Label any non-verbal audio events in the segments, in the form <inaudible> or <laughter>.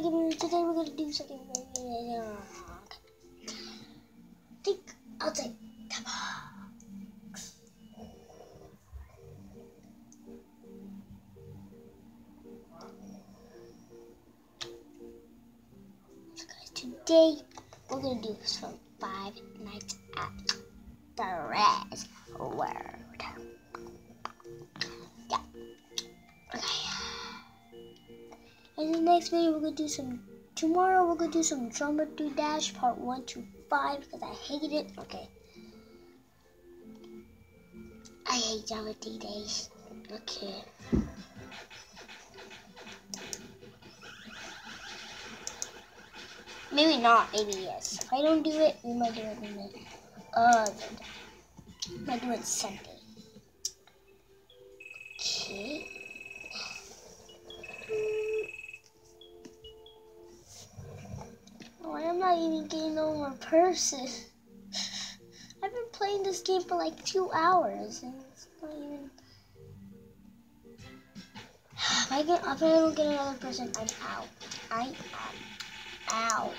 Today we're gonna do something very. Uh, I think I'll the box. So guys, today we're gonna do some Five Nights at the Red World. In the next video, we're gonna do some. Tomorrow, we're gonna do some Drummer 3 Dash Part 1 to 5 because I hated it. Okay. I hate Drummer 3 Dash. Okay. Maybe not, maybe yes. If I don't do it, we might do it in the other day. Might do it Sunday. Okay. Even getting no more purses? I've been playing this game for like two hours and it's not even. If I get, if I don't get another person, I'm out. I am out.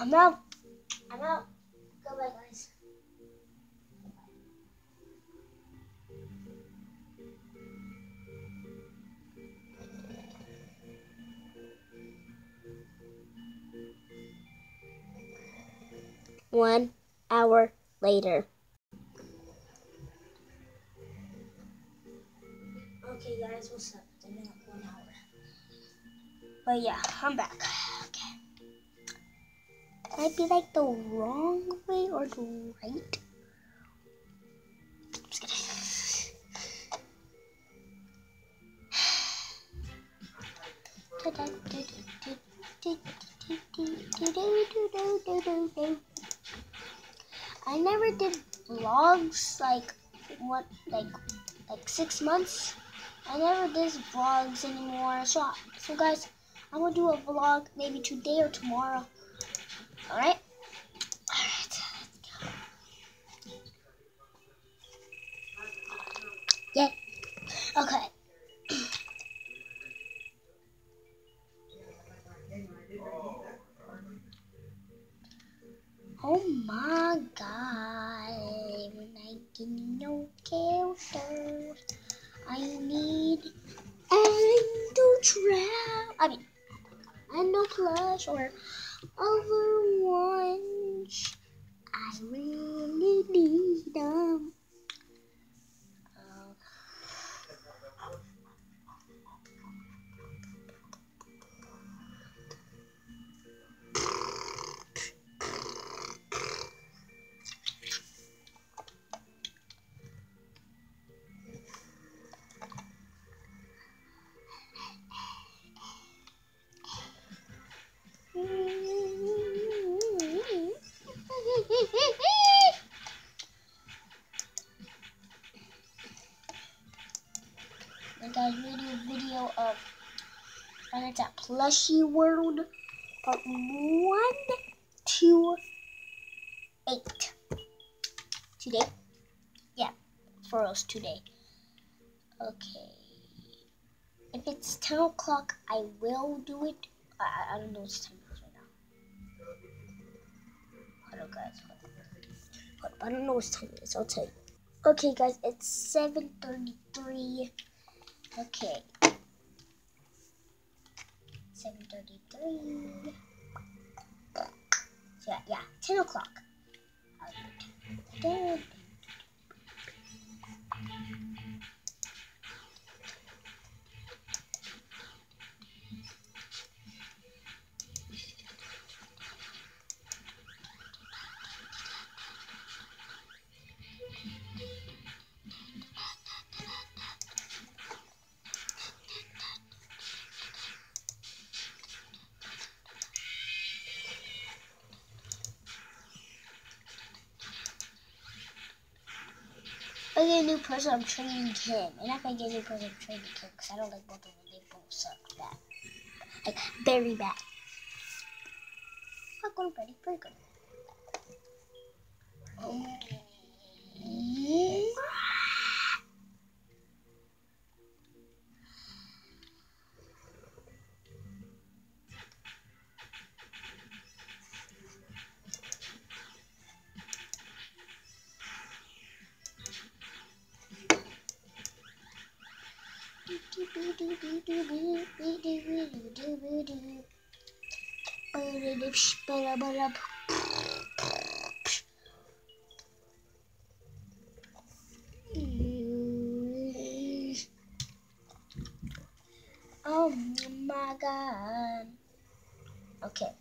I'm out. I'm out. Goodbye, guys. One hour later. Okay, guys, what's up? It's been one hour. But yeah, I'm back. Might be like the wrong way or the right. I never did vlogs like what like like six months. I never did vlogs anymore. So so guys, I'm gonna do a vlog maybe today or tomorrow. Alright? Alright, let's go. Yeah. Okay. It's World part one to eight. Today? Yeah, for us today. Okay. If it's 10 o'clock, I will do it. I, I don't know what time it is right now. Hold on, guys. Hold on. I don't know what time it is. I'll tell you. Okay, guys, it's 7.33. Okay. 7.33. So, yeah, yeah, 10 o'clock. Get a new person, I'm training him. And if I get a new person, I'm training him because I don't like both of them. They both suck bad. Like, very bad. Not good, pretty, pretty good. Um, Oh my god. Okay.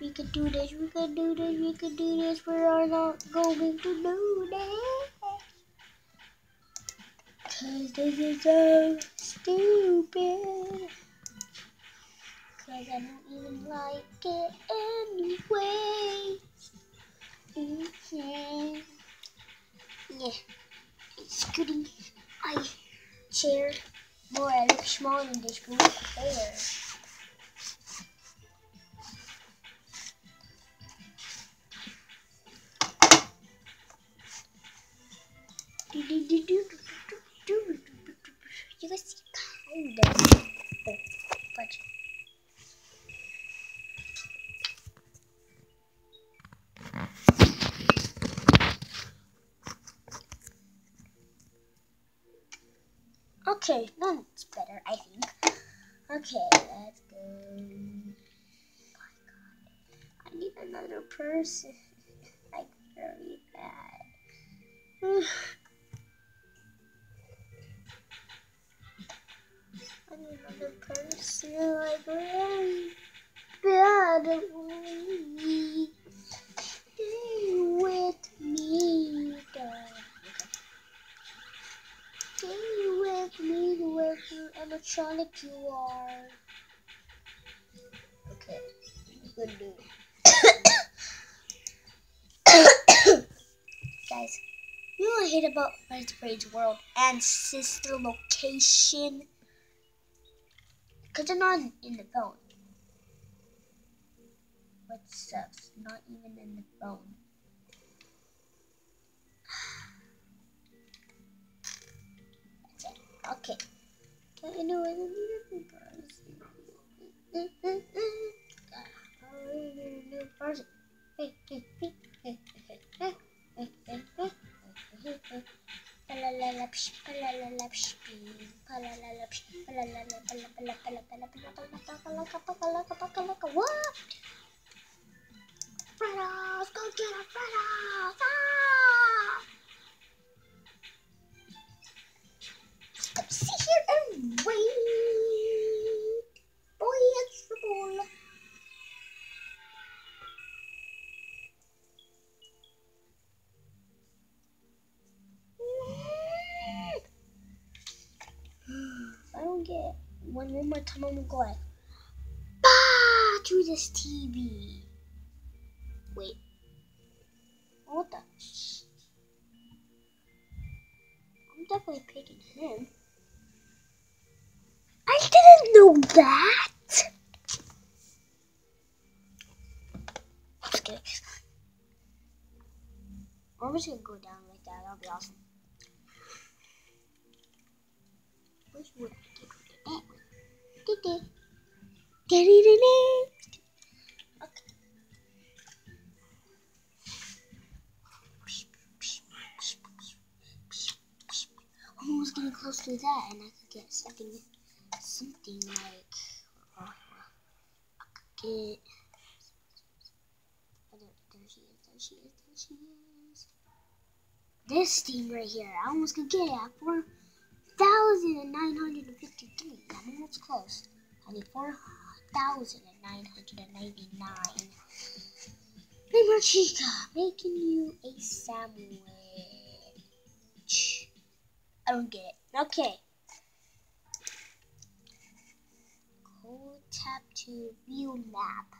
We could do this, we could do this, we could do this. We are not going to do this. Cause this is so stupid. Cause I don't even like it anyway. Mm -hmm. Yeah. It's goody. I chair. Boy, I look small in this group hair. Guys see kind of. Oh, fudge. Okay, that's better, I think. Okay, let's go. Oh I need another person. like, very bad. Another person like really badly. Stay with me. Stay with me the way you animatronic you are. Okay, good do <coughs> Guys, you I hate about Let's Rage World and Sister Location? Because they're not in the bone. What sucks? Not even in the bone. Okay. I know where the new person. The new person. What? Fredos, go get a! Ah! Here and wait. Boy, it's the ball. One one more time I'm gonna go like bah to this TV. Wait. What the? I'm definitely picking him. I didn't know that. I'm just gonna go down like that. That'll be awesome. Okay. Almost getting close to that, and I could get something, something like I could get. Oh, there, there she is. There she is. There she is. This thing right here. I almost could get it at 4,953. Close. I 4,999. Hey, Chica, making you a sandwich. I don't get it. Okay. Go tap to view map.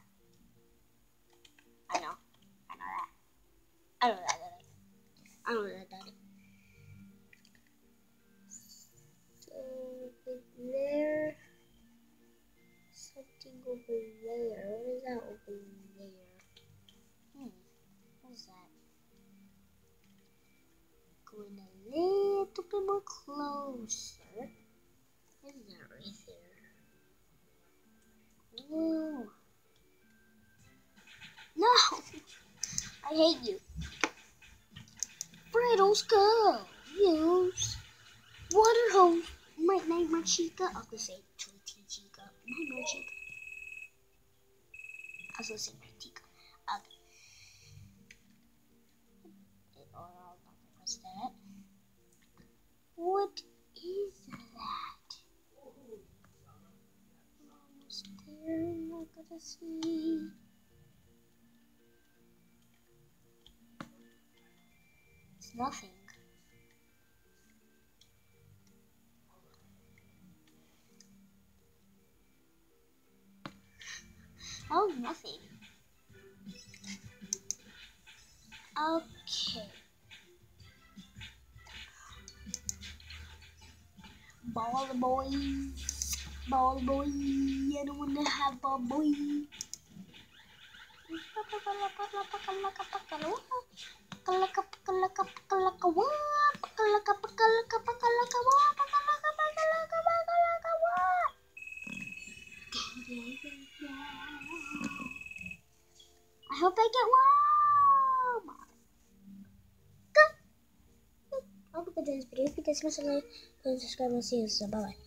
No! I hate you. Brittles go! Use water hose. My name my chica. I'll go say Tweety Chica. My name Chica. I'll go say my Chica. Okay. Or I'll press that. What is that? There. I'm gonna see. It's nothing. Oh, nothing. Okay. Ball boy. Ball boy. I don't want to have ball boy. I hope I get one. Good. Hope you enjoyed this video. If you guys must like, please subscribe and see you soon. Bye bye.